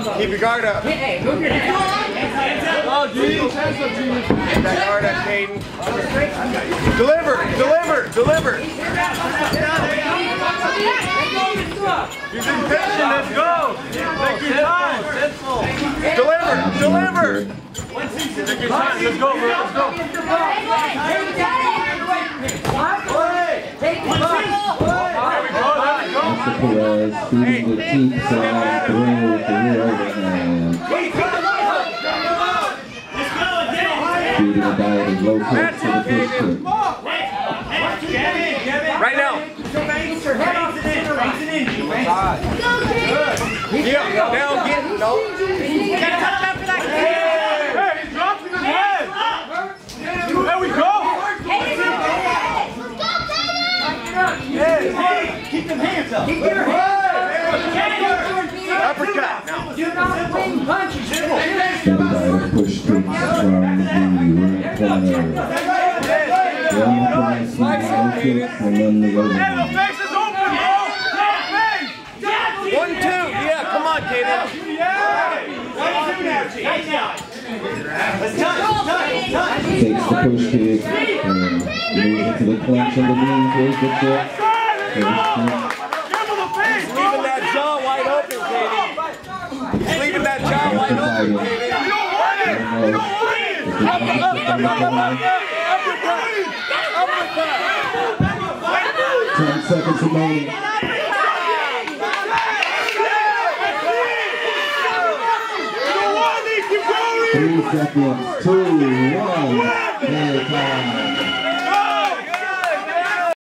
Keep your guard up. Hey, move your head. Oh, geez. Keep that guard up, Caidyn. Deliver, deliver, deliver. You're impatient. Let's go. Take your time. Deliver, deliver. Take your time. Let's go, bro. Let's go. Take the ball. There we go. There we go. Mr. Perez feeding the keeps on through with the rear overhand. Feeding the diet of low pitch That's to the it, pitch Caidyn. kick. Right now. Yeah, now get, no. Hey, he's dropping his head. There we go. Keep them hands up. Uppercut. Now. Do not wing punches. Feeding the diet of push kicks from the right corner. Down the price, low kick, and then the Hey, the overhand. face is open, bro. Face. One, two. Yeah, come on, Caidyn. Takes the push kick. Uh, and moves into the clinch underneath. Here's the kick. Ten seconds remaining. Three seconds. Two, one. Game time.